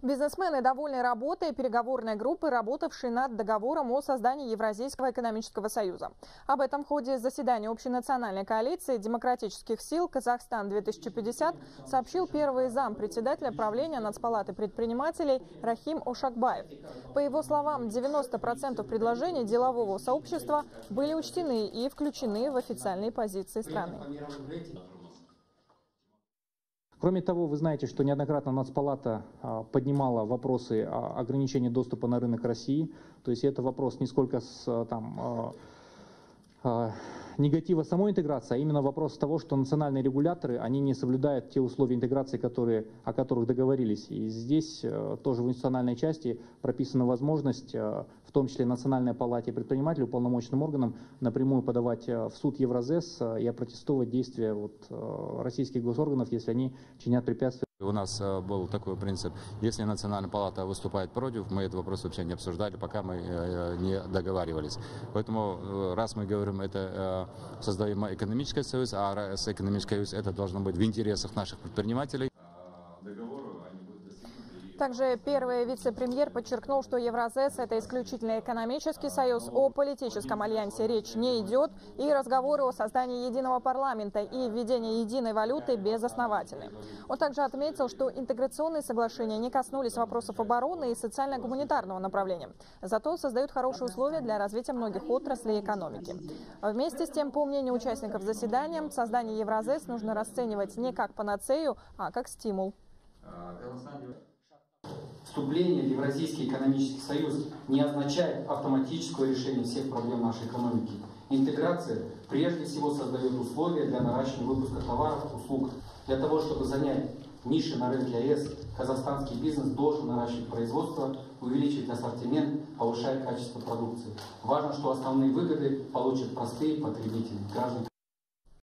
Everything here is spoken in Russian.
Бизнесмены довольны работой переговорной группы, работавшей над договором о создании Евразийского экономического союза. Об этом в ходе заседания общенациональной коалиции демократических сил «Казахстан-2050» сообщил первый зам председателя правления Нацпалаты предпринимателей Рахим Ошакбаев. По его словам, 90% предложений делового сообщества были учтены и включены в официальные позиции страны. Кроме того, вы знаете, что неоднократно Нацпалата а, поднимала вопросы ограничения доступа на рынок России. То есть это вопрос не сколько с а, там, а, негатива самой интеграции, а именно вопрос того, что национальные регуляторы, они не соблюдают те условия интеграции, которые, о которых договорились. И здесь э, тоже в институциональной части прописана возможность, э, в том числе Национальной палате предпринимателей, уполномоченным органам, напрямую подавать э, в суд Евразес и опротестовать действия вот, российских госорганов, если они чинят препятствия. У нас э, был такой принцип, если Национальная палата выступает против, мы этот вопрос вообще не обсуждали, пока мы э, не договаривались. Поэтому, э, раз мы говорим, это создаем экономический союз, а раз экономический союз, это должно быть в интересах наших предпринимателей. Также первый вице-премьер подчеркнул, что Евразес – это исключительно экономический союз, о политическом альянсе речь не идет, и разговоры о создании единого парламента и введении единой валюты безосновательны. Он также отметил, что интеграционные соглашения не коснулись вопросов обороны и социально-гуманитарного направления, зато создают хорошие условия для развития многих отраслей экономики. Вместе с тем, по мнению участников заседания, создание Евразес нужно расценивать не как панацею, а как стимул. Вступление в Евразийский экономический союз не означает автоматического решения всех проблем нашей экономики. Интеграция прежде всего создает условия для наращивания выпуска товаров, услуг. Для того, чтобы занять ниши на рынке АЭС, казахстанский бизнес должен наращивать производство, увеличивать ассортимент, повышать качество продукции. Важно, что основные выгоды получат простые потребители, граждане